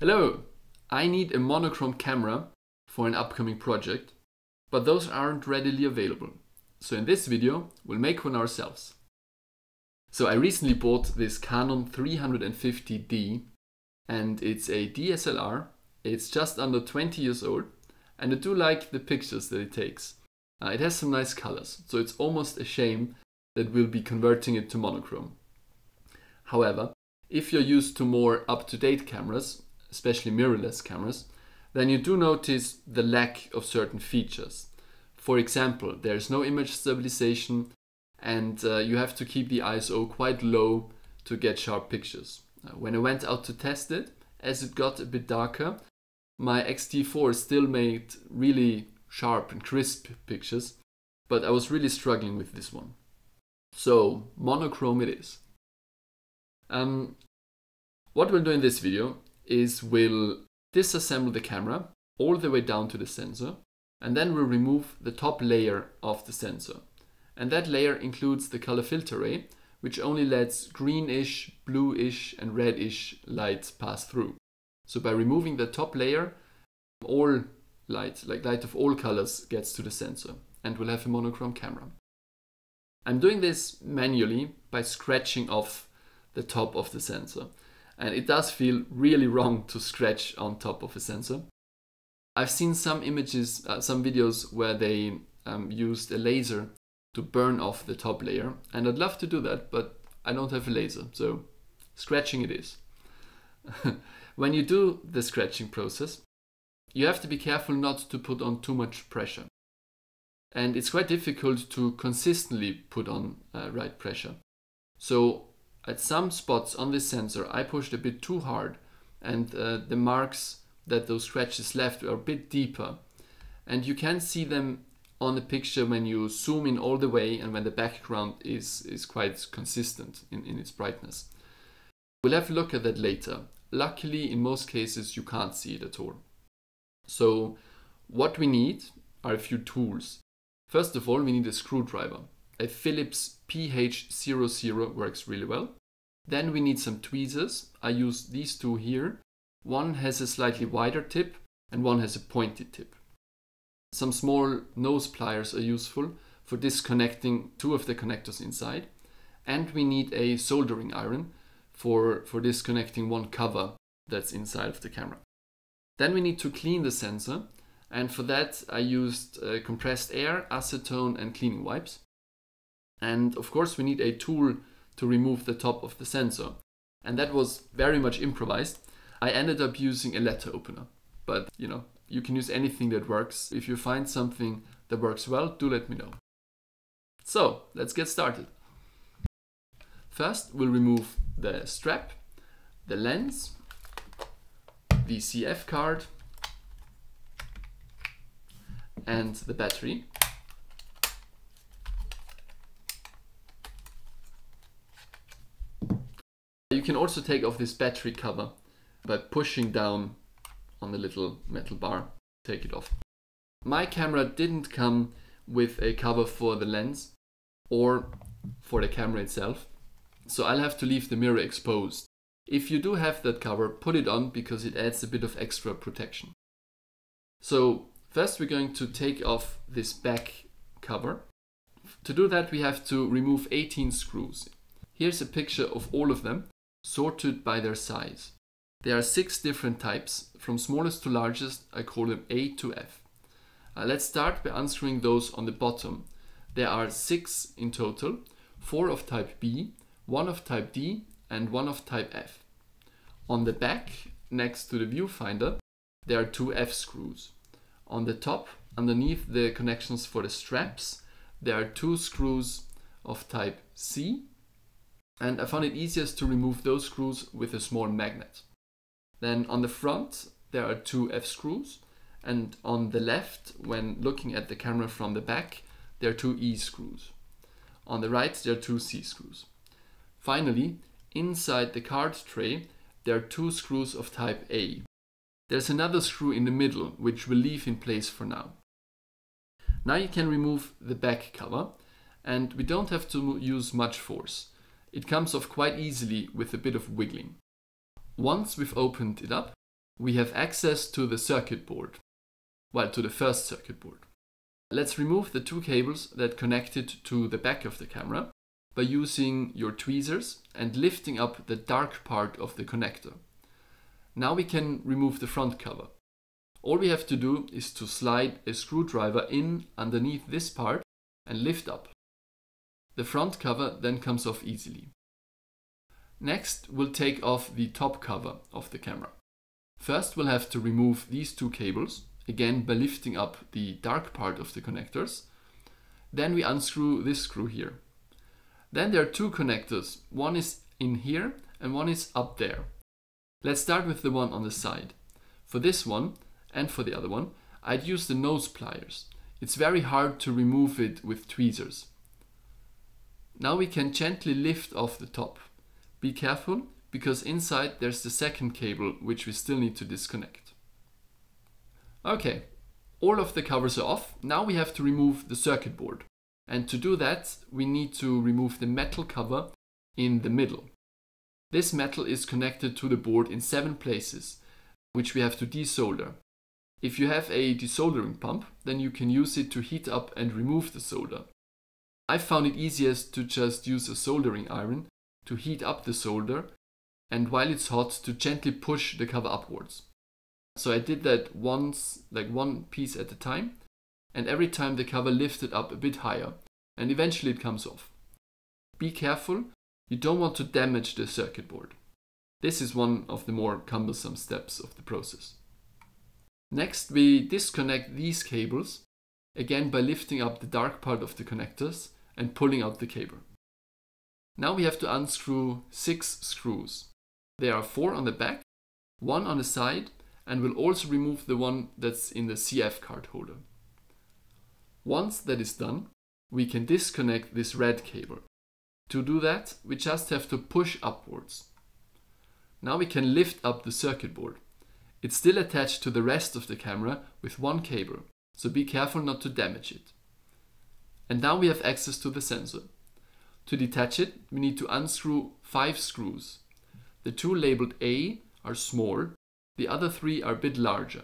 Hello, I need a monochrome camera for an upcoming project, but those aren't readily available. So in this video, we'll make one ourselves. So I recently bought this Canon 350D and it's a DSLR. It's just under 20 years old and I do like the pictures that it takes. Uh, it has some nice colors, so it's almost a shame that we'll be converting it to monochrome. However, if you're used to more up-to-date cameras, especially mirrorless cameras, then you do notice the lack of certain features. For example, there's no image stabilization and uh, you have to keep the ISO quite low to get sharp pictures. Uh, when I went out to test it, as it got a bit darker, my X-T4 still made really sharp and crisp pictures, but I was really struggling with this one. So, monochrome it is. Um, what we'll do in this video is we'll disassemble the camera all the way down to the sensor, and then we'll remove the top layer of the sensor. And that layer includes the color filter array, which only lets greenish, bluish, and reddish light pass through. So by removing the top layer, all light, like light of all colors, gets to the sensor, and we'll have a monochrome camera. I'm doing this manually by scratching off the top of the sensor. And it does feel really wrong to scratch on top of a sensor. I've seen some images, uh, some videos where they um, used a laser to burn off the top layer. And I'd love to do that, but I don't have a laser, so scratching it is. when you do the scratching process, you have to be careful not to put on too much pressure. And it's quite difficult to consistently put on uh, right pressure. So at some spots on this sensor I pushed a bit too hard and uh, the marks that those scratches left are a bit deeper. And you can see them on the picture when you zoom in all the way and when the background is, is quite consistent in, in its brightness. We'll have a look at that later. Luckily, in most cases, you can't see it at all. So what we need are a few tools. First of all, we need a screwdriver. A Phillips PH00 works really well. Then we need some tweezers. I use these two here. One has a slightly wider tip and one has a pointed tip. Some small nose pliers are useful for disconnecting two of the connectors inside. And we need a soldering iron for, for disconnecting one cover that's inside of the camera. Then we need to clean the sensor. And for that, I used uh, compressed air, acetone, and cleaning wipes. And of course, we need a tool to remove the top of the sensor. And that was very much improvised. I ended up using a letter opener. But you know, you can use anything that works. If you find something that works well, do let me know. So, let's get started. First, we'll remove the strap, the lens, the CF card, and the battery. You can also take off this battery cover by pushing down on the little metal bar, take it off. My camera didn't come with a cover for the lens or for the camera itself, so I'll have to leave the mirror exposed. If you do have that cover, put it on because it adds a bit of extra protection. So first we're going to take off this back cover. To do that we have to remove 18 screws. Here's a picture of all of them sorted by their size. There are six different types, from smallest to largest, I call them A to F. Uh, let's start by unscrewing those on the bottom. There are six in total, four of type B, one of type D, and one of type F. On the back, next to the viewfinder, there are two F screws. On the top, underneath the connections for the straps, there are two screws of type C and I found it easiest to remove those screws with a small magnet. Then on the front there are two F screws and on the left when looking at the camera from the back there are two E screws. On the right there are two C screws. Finally inside the card tray there are two screws of type A. There's another screw in the middle which we'll leave in place for now. Now you can remove the back cover and we don't have to use much force. It comes off quite easily with a bit of wiggling. Once we've opened it up, we have access to the circuit board, well, to the first circuit board. Let's remove the two cables that connect it to the back of the camera by using your tweezers and lifting up the dark part of the connector. Now we can remove the front cover. All we have to do is to slide a screwdriver in underneath this part and lift up. The front cover then comes off easily. Next, we'll take off the top cover of the camera. First, we'll have to remove these two cables, again by lifting up the dark part of the connectors. Then we unscrew this screw here. Then there are two connectors, one is in here and one is up there. Let's start with the one on the side. For this one, and for the other one, I'd use the nose pliers. It's very hard to remove it with tweezers. Now we can gently lift off the top. Be careful, because inside there's the second cable which we still need to disconnect. Okay, all of the covers are off. Now we have to remove the circuit board. And to do that, we need to remove the metal cover in the middle. This metal is connected to the board in seven places, which we have to desolder. If you have a desoldering pump, then you can use it to heat up and remove the solder. I found it easiest to just use a soldering iron to heat up the solder and while it's hot to gently push the cover upwards. So I did that once, like one piece at a time, and every time the cover lifted up a bit higher and eventually it comes off. Be careful, you don't want to damage the circuit board. This is one of the more cumbersome steps of the process. Next, we disconnect these cables, again by lifting up the dark part of the connectors and pulling out the cable. Now we have to unscrew six screws. There are four on the back, one on the side, and we'll also remove the one that's in the CF card holder. Once that is done, we can disconnect this red cable. To do that, we just have to push upwards. Now we can lift up the circuit board. It's still attached to the rest of the camera with one cable, so be careful not to damage it. And now we have access to the sensor. To detach it, we need to unscrew five screws. The two labeled A are small, the other three are a bit larger.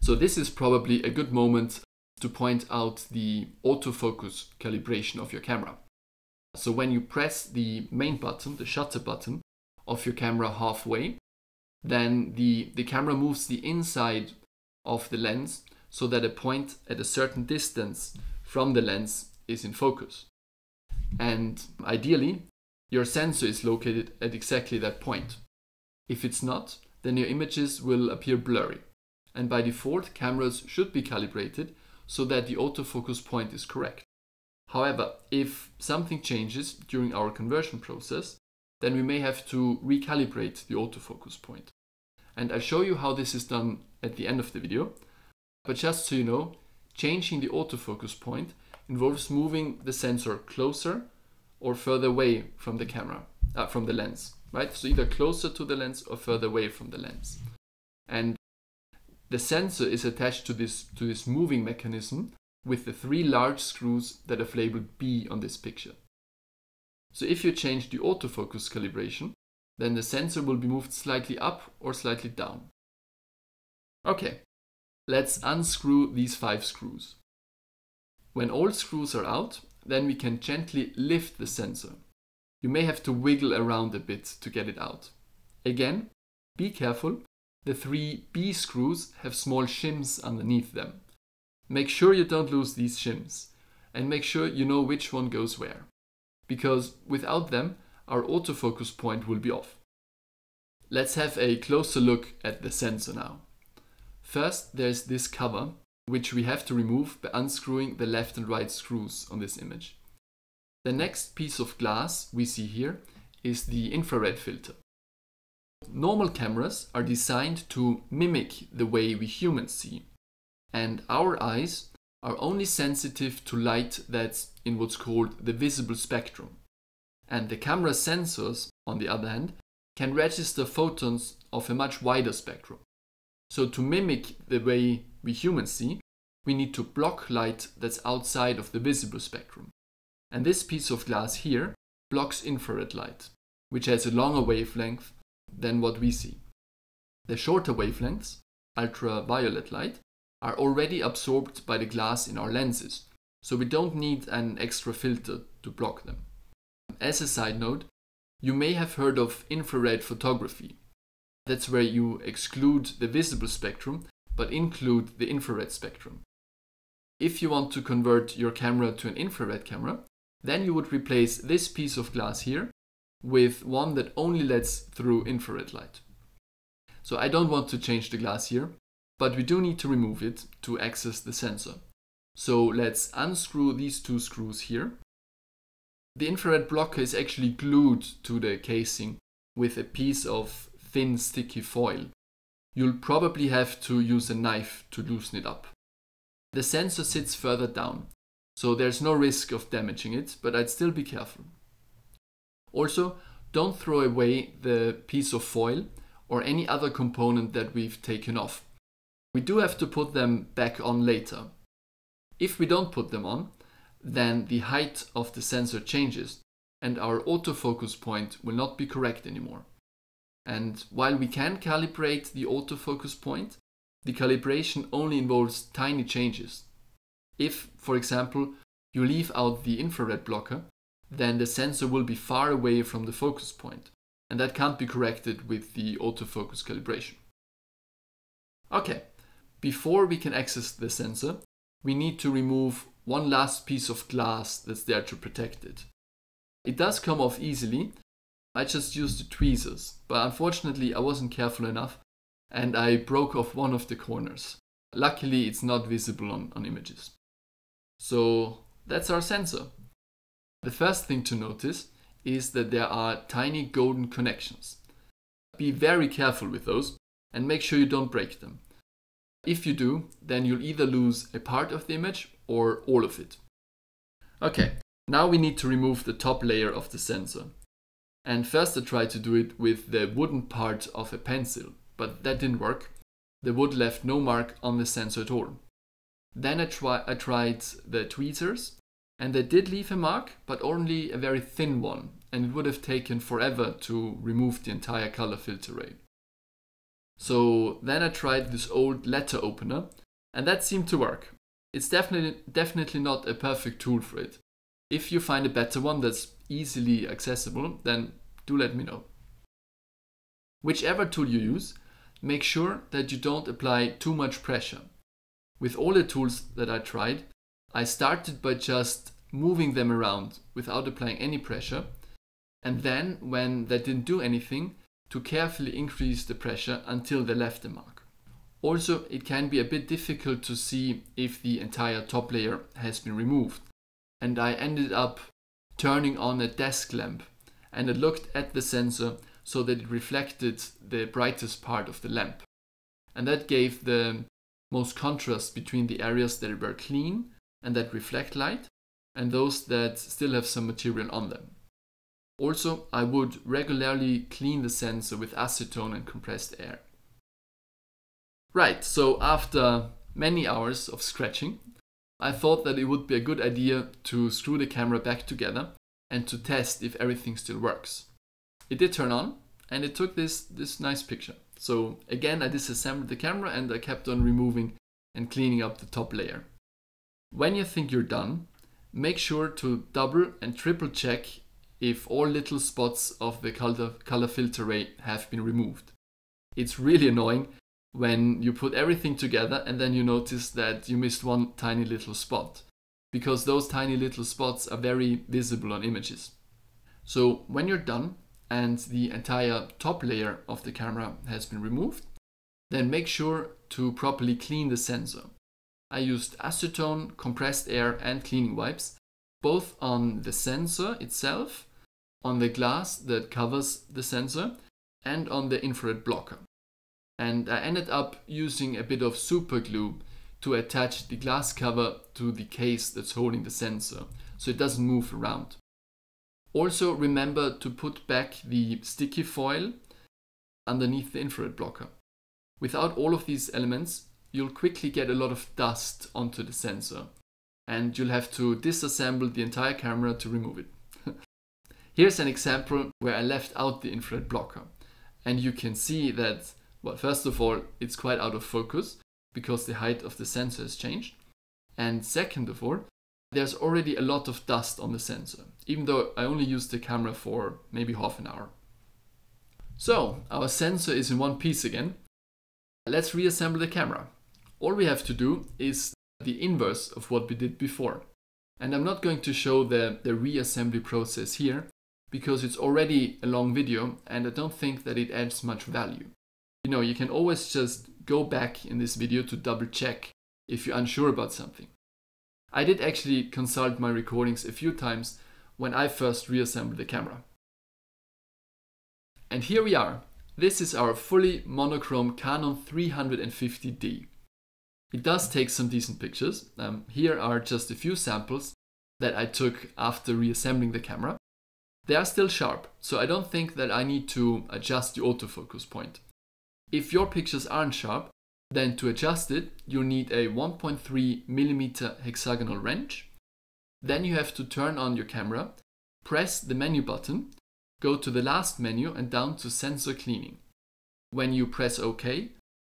So this is probably a good moment to point out the autofocus calibration of your camera. So when you press the main button, the shutter button of your camera halfway, then the, the camera moves the inside of the lens so that a point at a certain distance from the lens is in focus. And ideally, your sensor is located at exactly that point. If it's not, then your images will appear blurry. And by default, cameras should be calibrated so that the autofocus point is correct. However, if something changes during our conversion process, then we may have to recalibrate the autofocus point. And I'll show you how this is done at the end of the video. But just so you know, changing the autofocus point involves moving the sensor closer or further away from the camera, uh, from the lens, right? So either closer to the lens or further away from the lens. And the sensor is attached to this, to this moving mechanism with the three large screws that are labeled B on this picture. So if you change the autofocus calibration, then the sensor will be moved slightly up or slightly down. Okay, let's unscrew these five screws. When all screws are out, then we can gently lift the sensor. You may have to wiggle around a bit to get it out. Again, be careful, the three B screws have small shims underneath them. Make sure you don't lose these shims, and make sure you know which one goes where. Because without them, our autofocus point will be off. Let's have a closer look at the sensor now. First, there's this cover which we have to remove by unscrewing the left and right screws on this image. The next piece of glass we see here is the infrared filter. Normal cameras are designed to mimic the way we humans see, and our eyes are only sensitive to light that's in what's called the visible spectrum. And the camera sensors, on the other hand, can register photons of a much wider spectrum. So to mimic the way we humans see, we need to block light that's outside of the visible spectrum. And this piece of glass here blocks infrared light, which has a longer wavelength than what we see. The shorter wavelengths, ultraviolet light, are already absorbed by the glass in our lenses, so we don't need an extra filter to block them. As a side note, you may have heard of infrared photography. That's where you exclude the visible spectrum but include the infrared spectrum. If you want to convert your camera to an infrared camera, then you would replace this piece of glass here with one that only lets through infrared light. So I don't want to change the glass here, but we do need to remove it to access the sensor. So let's unscrew these two screws here. The infrared blocker is actually glued to the casing with a piece of thin sticky foil. You'll probably have to use a knife to loosen it up. The sensor sits further down, so there's no risk of damaging it, but I'd still be careful. Also, don't throw away the piece of foil or any other component that we've taken off. We do have to put them back on later. If we don't put them on, then the height of the sensor changes and our autofocus point will not be correct anymore. And while we can calibrate the autofocus point, the calibration only involves tiny changes. If, for example, you leave out the infrared blocker, then the sensor will be far away from the focus point, and that can't be corrected with the autofocus calibration. Okay, before we can access the sensor, we need to remove one last piece of glass that's there to protect it. It does come off easily. I just used the tweezers, but unfortunately I wasn't careful enough and I broke off one of the corners. Luckily it's not visible on, on images. So that's our sensor. The first thing to notice is that there are tiny golden connections. Be very careful with those and make sure you don't break them. If you do, then you'll either lose a part of the image or all of it. Okay, now we need to remove the top layer of the sensor. And first I tried to do it with the wooden part of a pencil, but that didn't work. The wood left no mark on the sensor at all. Then I, try, I tried the tweezers, and they did leave a mark, but only a very thin one, and it would have taken forever to remove the entire color filter array. So then I tried this old letter opener, and that seemed to work. It's definitely, definitely not a perfect tool for it. If you find a better one that's easily accessible, then do let me know. Whichever tool you use, make sure that you don't apply too much pressure. With all the tools that I tried, I started by just moving them around without applying any pressure, and then when they didn't do anything, to carefully increase the pressure until they left the mark. Also, it can be a bit difficult to see if the entire top layer has been removed. And I ended up turning on a desk lamp and I looked at the sensor so that it reflected the brightest part of the lamp. And that gave the most contrast between the areas that were clean and that reflect light and those that still have some material on them. Also, I would regularly clean the sensor with acetone and compressed air. Right, so after many hours of scratching, I thought that it would be a good idea to screw the camera back together and to test if everything still works. It did turn on and it took this, this nice picture. So again, I disassembled the camera and I kept on removing and cleaning up the top layer. When you think you're done, make sure to double and triple check if all little spots of the color, color filter array have been removed. It's really annoying when you put everything together and then you notice that you missed one tiny little spot because those tiny little spots are very visible on images. So when you're done and the entire top layer of the camera has been removed, then make sure to properly clean the sensor. I used acetone, compressed air and cleaning wipes, both on the sensor itself, on the glass that covers the sensor, and on the infrared blocker and I ended up using a bit of super glue to attach the glass cover to the case that's holding the sensor so it doesn't move around. Also remember to put back the sticky foil underneath the infrared blocker. Without all of these elements, you'll quickly get a lot of dust onto the sensor and you'll have to disassemble the entire camera to remove it. Here's an example where I left out the infrared blocker and you can see that Well, first of all, it's quite out of focus because the height of the sensor has changed. And second of all, there's already a lot of dust on the sensor, even though I only used the camera for maybe half an hour. So, our sensor is in one piece again. Let's reassemble the camera. All we have to do is the inverse of what we did before. And I'm not going to show the, the reassembly process here because it's already a long video and I don't think that it adds much value. You know, you can always just go back in this video to double check if you're unsure about something. I did actually consult my recordings a few times when I first reassembled the camera. And here we are. This is our fully monochrome Canon 350D. It does take some decent pictures. Um, here are just a few samples that I took after reassembling the camera. They are still sharp, so I don't think that I need to adjust the autofocus point. If your pictures aren't sharp, then to adjust it, you need a 1.3mm hexagonal wrench. Then you have to turn on your camera, press the menu button, go to the last menu and down to sensor cleaning. When you press OK,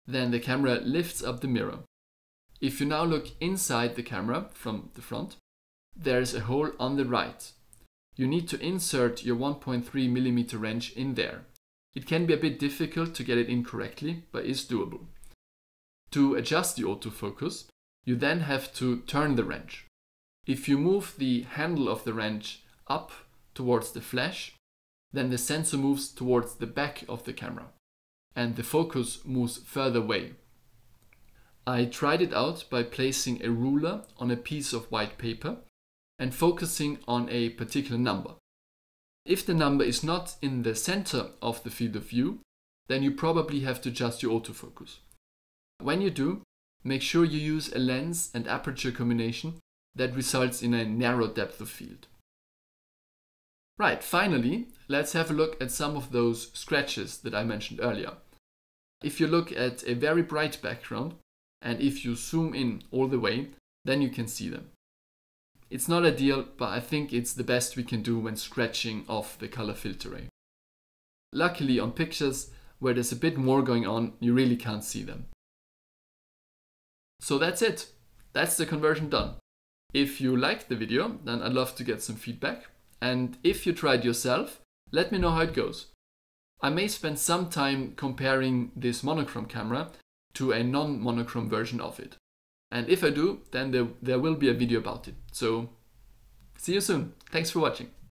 then the camera lifts up the mirror. If you now look inside the camera from the front, there is a hole on the right. You need to insert your 1.3mm wrench in there. It can be a bit difficult to get it in correctly, but is doable. To adjust the autofocus, you then have to turn the wrench. If you move the handle of the wrench up towards the flash, then the sensor moves towards the back of the camera and the focus moves further away. I tried it out by placing a ruler on a piece of white paper and focusing on a particular number. If the number is not in the center of the field of view, then you probably have to adjust your autofocus. When you do, make sure you use a lens and aperture combination that results in a narrow depth of field. Right, finally, let's have a look at some of those scratches that I mentioned earlier. If you look at a very bright background, and if you zoom in all the way, then you can see them. It's not ideal, but I think it's the best we can do when scratching off the color filtering. Luckily on pictures where there's a bit more going on, you really can't see them. So that's it. That's the conversion done. If you liked the video, then I'd love to get some feedback. And if you tried yourself, let me know how it goes. I may spend some time comparing this monochrome camera to a non-monochrome version of it. And if I do, then there, there will be a video about it. So see you soon. Thanks for watching.